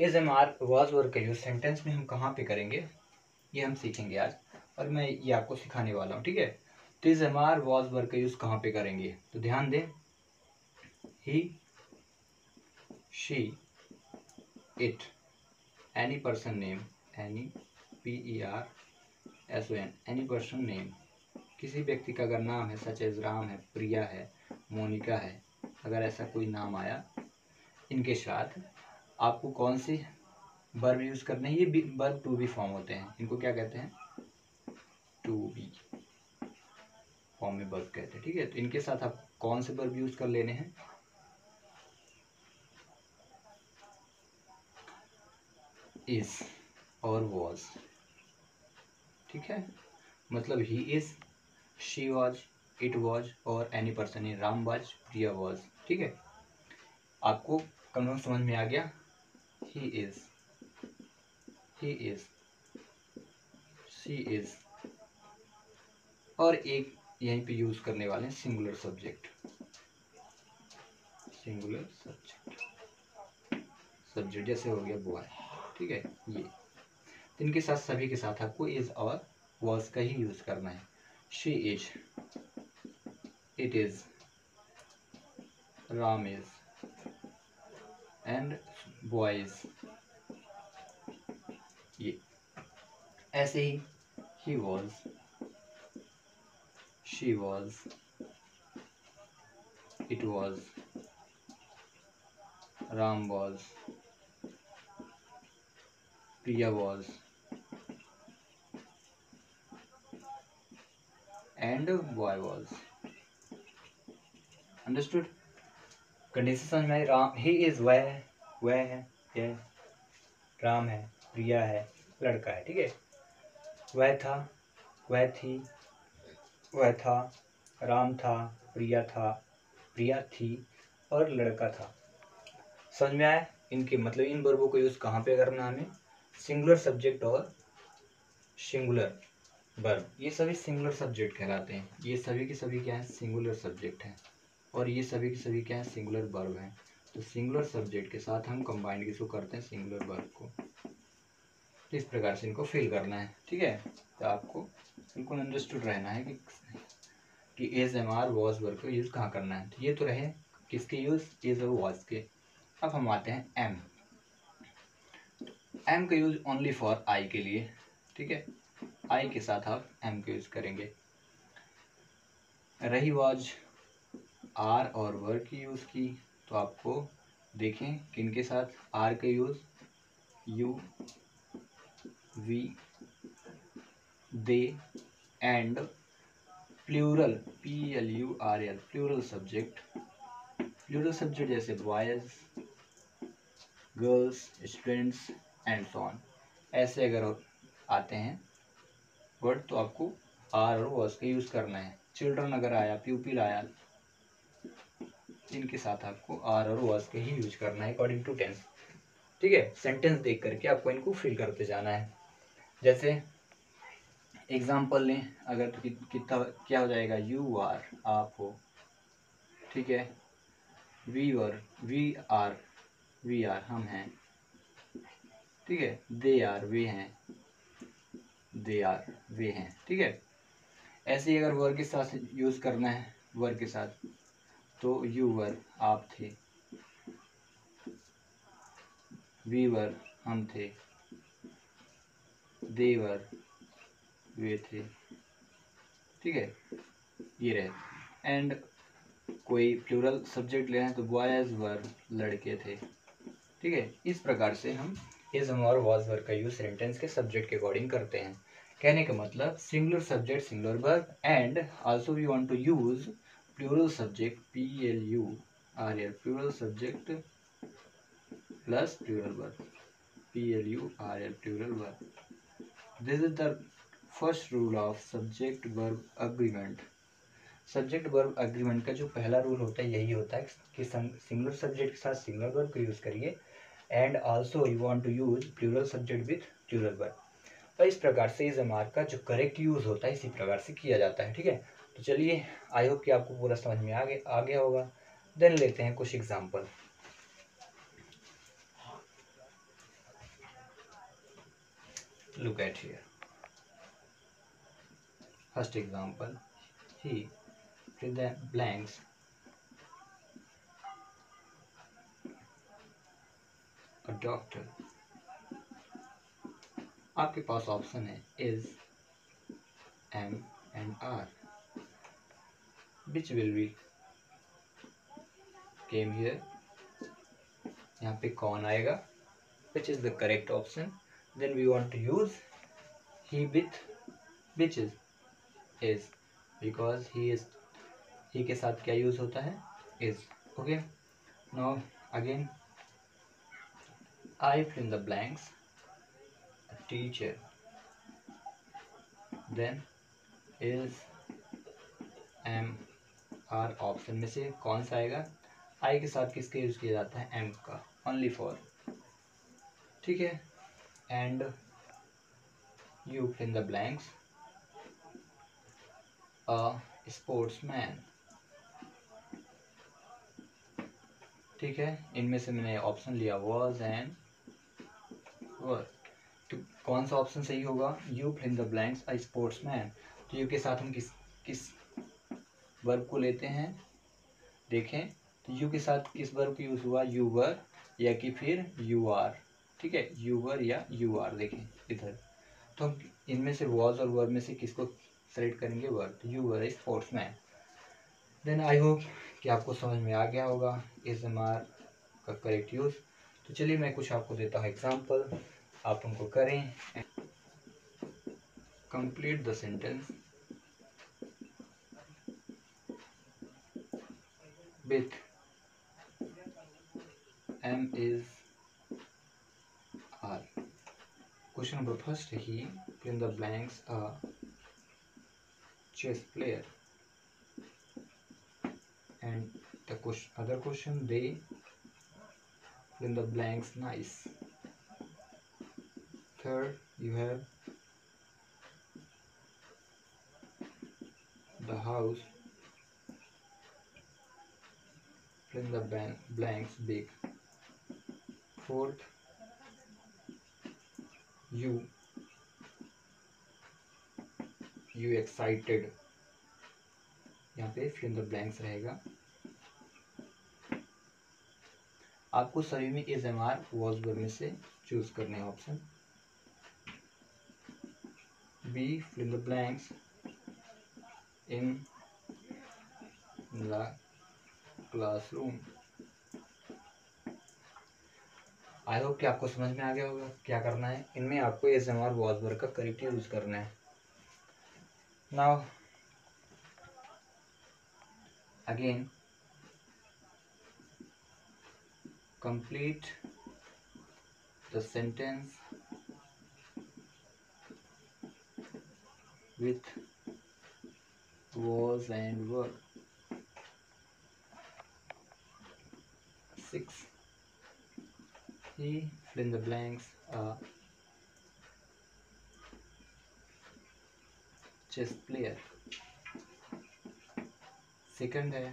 Is am are was were का use sentence में हम कहाँ पे करेंगे? ये हम सीखेंगे आज, और मैं ये आपको सिखाने वाला हूँ, ठीक है? तो is am are was were का यूज़ कहाँ पे करेंगे? तो ध्यान दें he she it any person name any P E R S O N any person name किसी व्यक्ति का अगर नाम है, सच एज राम है, प्रिया है, मोनिका है, अगर ऐसा कोई नाम आया, इनके साथ आपको कौन सी वर्ब यूज़ करने हैं? ये वर्ब टू बी फॉर्म होते हैं। इनको क्या कहते हैं? टू बी फॉर्म में वर्ब कहते हैं। ठीक है? तो इनके साथ आप कौन से वर्ब यूज़ कर लेने हैं? इज़ और वॉज़ ठीक है? मतलब he is she was it was और any person in Ram was Priya was ठीक है? आपको कन्फर्म समझ में आ गया? He is he is she is और एक यहीं पे यूज़ करने वाले हैं singular subject singular subject subject जैसे हो गया बॉय ठीक है? ये. इनके साथ सभी के साथ आपको इज़ और वॉज़ का ही यूज़ करना है. She is it is Ram is and boys ये ऐसे ही ही was she was it was Ram was Priya was and boy was understood condition समझ में आई राम ही इज वह है वह है, यह राम है, प्रिया है, लड़का है, ठीक है? वह था, वह थी, वह था, राम था, प्रिया था, प्रिया थी और लड़का था। समझ में आया? इनके मतलब इन वर्बों को यूज़ कहाँ पे करना हमें? सिंगुलर सब्जेक्ट और सिंगुलर वर्ब ये सभी सिंगुलर सब्जेक्ट कहलाते हैं। ये सभी के सभी क्या है? सिंगुलर सब्जेक्ट हैं। और ये सभी के सभी क्या है? सिंगुलर वर्ब हैं। तो सिंगुलर सब्जेक्ट के साथ हम कंबाइंड किसको करते हैं? सिंगुलर वर्ब को। तो इस प्रकार से इनको फिल करना है, ठीक है? तो आपको बिल्कुल अंडरस्टूड रहना है कि कि as M are was were का यूज़ कहाँ करना है? तो ये तो रहे किसके यूज़ एज और वॉज़ के। अब हम आते हैं एम एम का यूज़ ओनली फॉर आई के लिए, ठीक है? आई के साथ आप एम का यूज़ करेंगे। रही वॉज़ आर और वर्ग की यूज़ की। तो आपको देखें किन के साथ आर का use you we they and plural P L U R L plural subject plural subject जैसे boys girls students and so on ऐसे अगर आते हैं वर्ड तो आपको आर और वॉज़ का यूज़ करना है। चिल्ड्रन अगर आया प्यूपिल आया इनके साथ आपको आर और वॉज़ का ही यूज़ करना है अकॉर्डिंग टू टेंस ठीक है? सेंटेंस देख करके आपको इनको फिल करते जाना है। जैसे एग्ज़ाम्पल लें, अगर तो कितना, क्या हो जाएगा? यू आर आप हो। ठीक है? We were we are we are हम हैं। ठीक है? दे आर वे हैं। दे आर वे हैं। ठीक है? ऐसे ही अगर वर्ग के साथ यूज़ करना है वर्ग के साथ। तो यू वर, आप थे। वी वर, हम थे। देवर वे थे। ठीक है? ये रहे। एंड कोई प्लूरल सब्जेक्ट ले रहे हैं तो बॉयज़ वर लड़के थे। ठीक है? इस प्रकार से हम इज़ हम और वॉज़ वर्ग का यूज़ सेंटेंस के सब्जेक्ट के अकॉर्डिंग करते हैं। कहने का मतलब singular subject singular verb and also we want to use plural subject P L U R L plural subject plus plural verb P L U R L plural verb this is the first rule of subject verb agreement subject verb agreement का जो पहला rule होता है, यही होता है कि singular subject के साथ सिंगुलर वर्ब को यूज़ करिए. And also you want to use plural subject with plural verb तो इस प्रकार से इस एम का जो करेक्ट यूज़ होता है, इसी प्रकार से किया जाता है, ठीक है? तो चलिए आई होप कि आपको पूरा समझ में आ गया आ गया होगा। देन लेते हैं कुछ example look at here. First example, he fill the blanks. आपके पास ऑप्शन है is am and are which will be came here यहाँ पे कौन आएगा? Which is the correct option then we want to use he with which is is because he is he के साथ क्या यूज़ होता है? Is okay now again I fill the blanks teacher then, is am are option में से कौन सा आएगा? आई के साथ किसके यूज़ किया जाता है? एम का। ओनली फॉर ठीक है? And you fill the blanks a sportsman ठीक है? इनमें से मैंने ऑप्शन लिया वॉज़ एंड वर्क तो कौन सा ऑप्शन सही होगा? You fill the blanks a sportsman तो यू के साथ हम किस किस वर्ब को लेते हैं? देखें तो यू के साथ किस वर्ब यूज़ हुआ? यू वर या कि फिर यू आर ठीक है? यू वर या यू आर देखें इधर। तो हम इनमें से वॉज़ और वर्ब में से किसको सेलेक्ट करेंगे? वर्ब तो you were sportsman then I hope कि आपको समझ में आ गया होगा इस एम आर का करेक्ट यूज़ तो चलिए मैं कुछ आपको देता हूँ एग्ज़ाम्पल आप उनको करें। Complete the sentence with am is are question number first he fill the blanks a chess player and the question other question they fill the blanks nice nice. Third you have the house fill the blanks big fourth you you excited यहाँ पे fill the blanks रहेगा आपको सभी में is am are was में से choose करने option B. Fill the blanks in the classroom. I hope कि आपको समझ में आ गया होगा क्या करना है इनमें आपको is am are was were का करेक्ट यूज़ करना है now again complete the sentence with was and were. Six. He fill in the blanks. Uh, chess player. Second है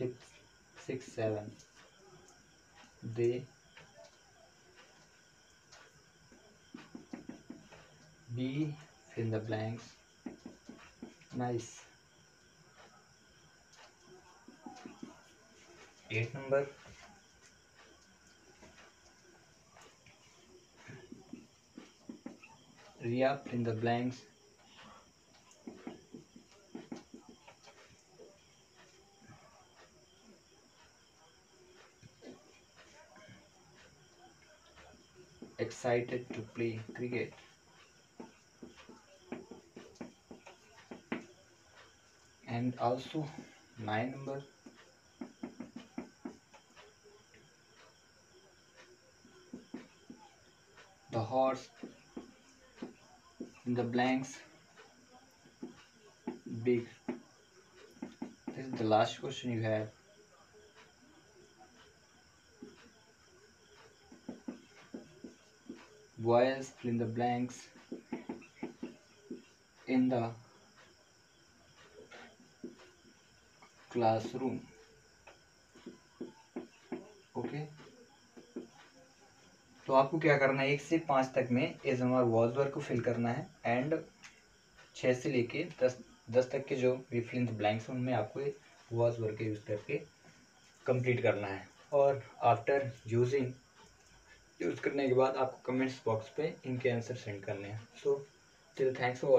fifth six seven. They be in the blanks. Nice. Eight number. Re-up in the blanks. Excited to play cricket and also nine number. The horse in the blanks. Big. This is the last question you have. Boys fill in the blanks. In the classroom. Okay? तो आपको क्या करना है? एक से पाँच तक में एज हमारा वॉज़ वर्क को फिल करना है एंड छः से लेके दस दस तक के जो भी ब्लैंक्स उनमें आपको वॉज़ वर्क यूज़ करके कंप्लीट करना है। और आफ्टर यूजिंग यूज़ करने के बाद आपको कमेंट्स बॉक्स पे इनके आंसर सेंड करने हैं। So till thanks for